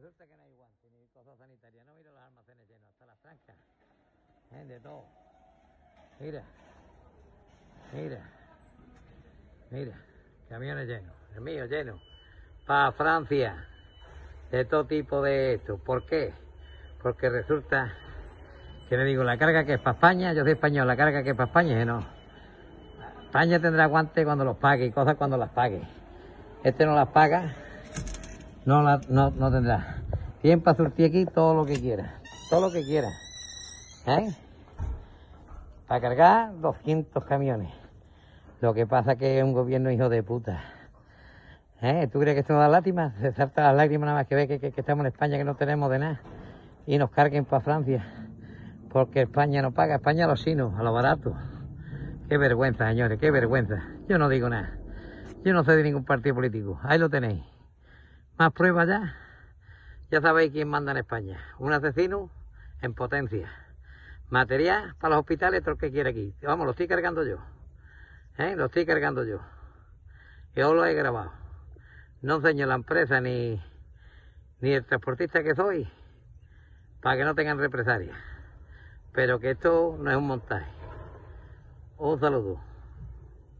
Resulta que no hay guantes ni cosas sanitarias. No mira los almacenes llenos, hasta las trancas. ¿eh? De todo. Mira. Mira. Mira. Camiones llenos. El mío lleno. Para Francia. De todo tipo de esto. ¿Por qué? Porque resulta que le digo, la carga que es para España, yo soy español, la carga que es para España, no. España tendrá guantes cuando los pague y cosas cuando las pague. Este no las paga, no, la, no, no tendrá. Tiene para surtir aquí todo lo que quiera, todo lo que quiera. ¿Eh? Para cargar 200 camiones. Lo que pasa que es un gobierno hijo de puta. ¿Eh? ¿Tú crees que esto no da lástima? Se salta las lágrimas nada más que ve que, que, que estamos en España, que no tenemos de nada. Y nos carguen para Francia. Porque España no paga, España a los chinos, a lo barato. Qué vergüenza, señores, qué vergüenza. Yo no digo nada. Yo no soy de ningún partido político. Ahí lo tenéis. Más pruebas ya. Ya sabéis quién manda en España. Un asesino en potencia. Material para los hospitales, todo el que quiera aquí. Vamos, lo estoy cargando yo. ¿Eh? Lo estoy cargando yo. Yo lo he grabado. No enseño la empresa ni, ni el transportista que soy para que no tengan represalias. Pero que esto no es un montaje. Un saludo.